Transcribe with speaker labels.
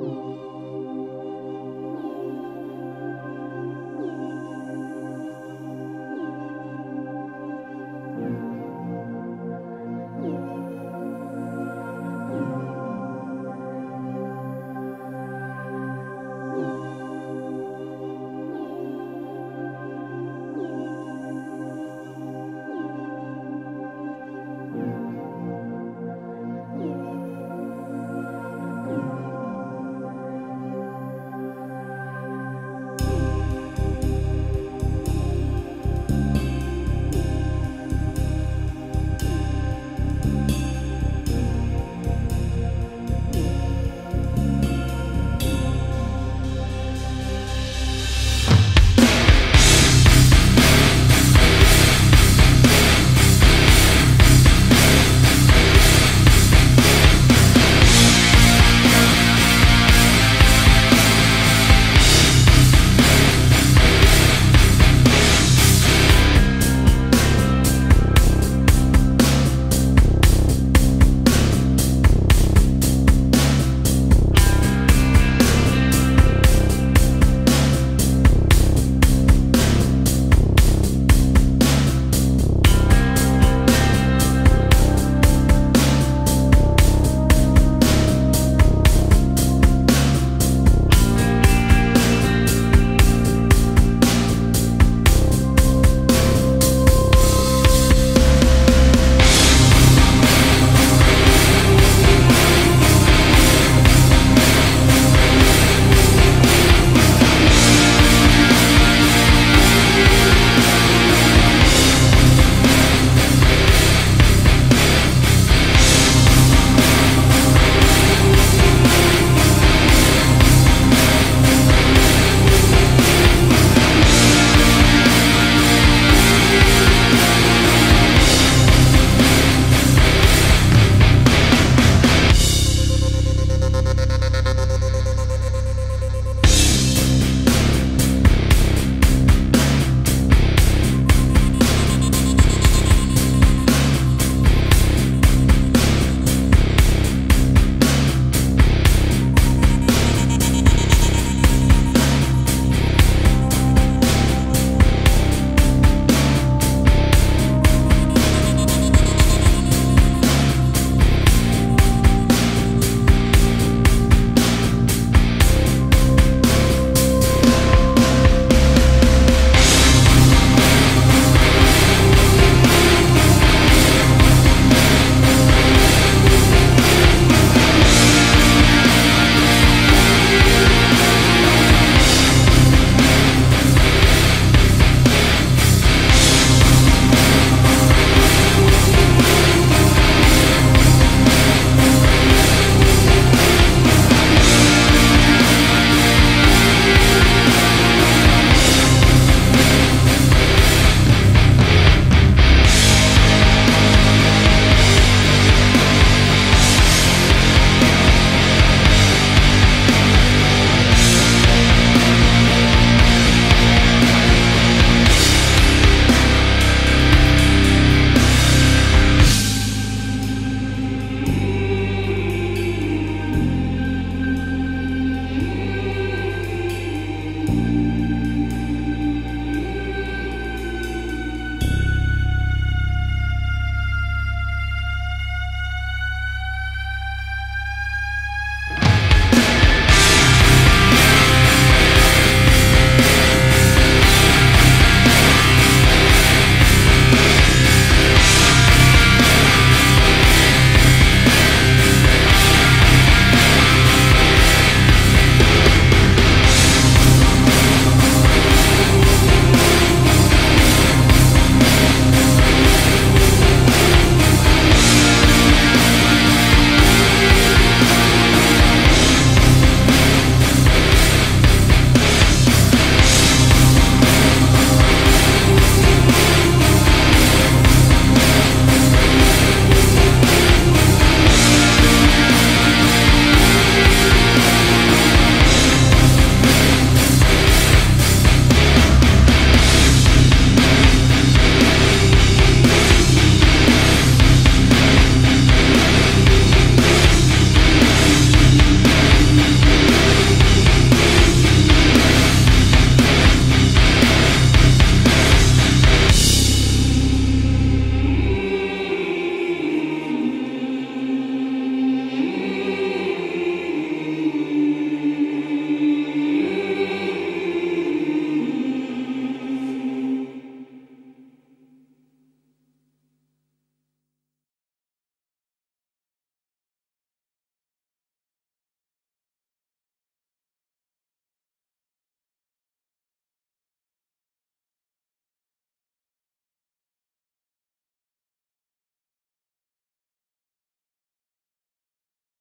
Speaker 1: you Thank